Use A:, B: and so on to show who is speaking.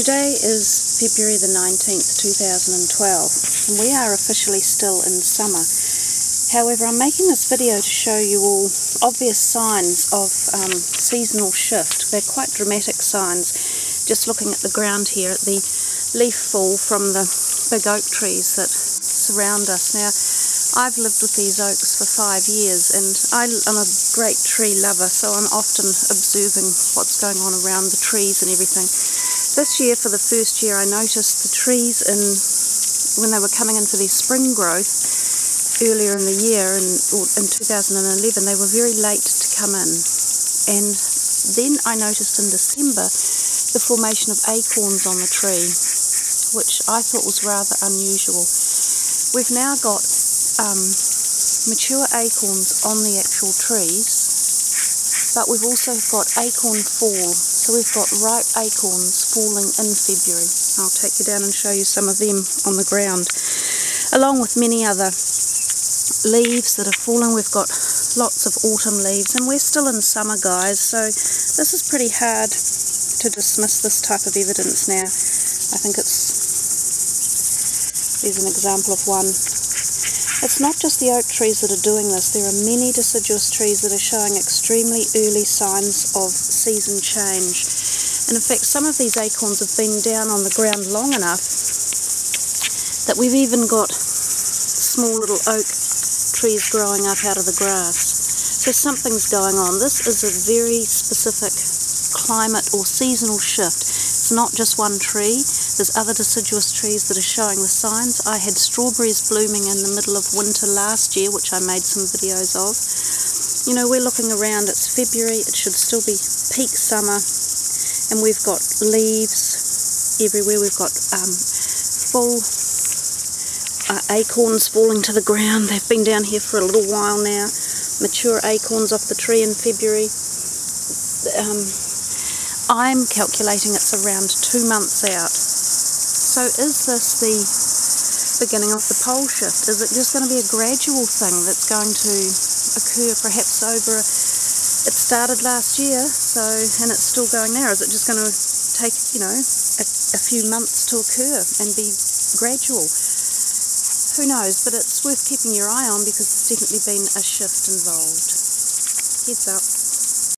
A: Today is February the 19th, 2012, and we are officially still in summer. However, I'm making this video to show you all obvious signs of um, seasonal shift. They're quite dramatic signs. Just looking at the ground here at the leaf fall from the big oak trees that surround us. Now, I've lived with these oaks for five years and I'm a great tree lover so I'm often observing what's going on around the trees and everything. This year for the first year I noticed the trees in when they were coming in for their spring growth earlier in the year in, in 2011 they were very late to come in and then I noticed in December the formation of acorns on the tree which I thought was rather unusual. We've now got um, mature acorns on the actual trees, but we've also got acorn fall. We've got ripe acorns falling in February. I'll take you down and show you some of them on the ground, along with many other leaves that have fallen. We've got lots of autumn leaves, and we're still in summer, guys, so this is pretty hard to dismiss this type of evidence now. I think it's there's an example of one. It's not just the oak trees that are doing this. There are many deciduous trees that are showing extremely early signs of season change. And in fact, some of these acorns have been down on the ground long enough that we've even got small little oak trees growing up out of the grass. So something's going on. This is a very specific climate or seasonal shift. It's not just one tree. There's other deciduous trees that are showing the signs. I had strawberries blooming in the middle of winter last year, which I made some videos of. You know, we're looking around, it's February, it should still be peak summer, and we've got leaves everywhere. We've got um, full uh, acorns falling to the ground. They've been down here for a little while now. Mature acorns off the tree in February. Um, I'm calculating it's around two months out. So is this the beginning of the pole shift? Is it just going to be a gradual thing that's going to occur perhaps over, it started last year, so, and it's still going now. Is it just going to take, you know, a, a few months to occur and be gradual? Who knows, but it's worth keeping your eye on because there's definitely been a shift involved. Heads up.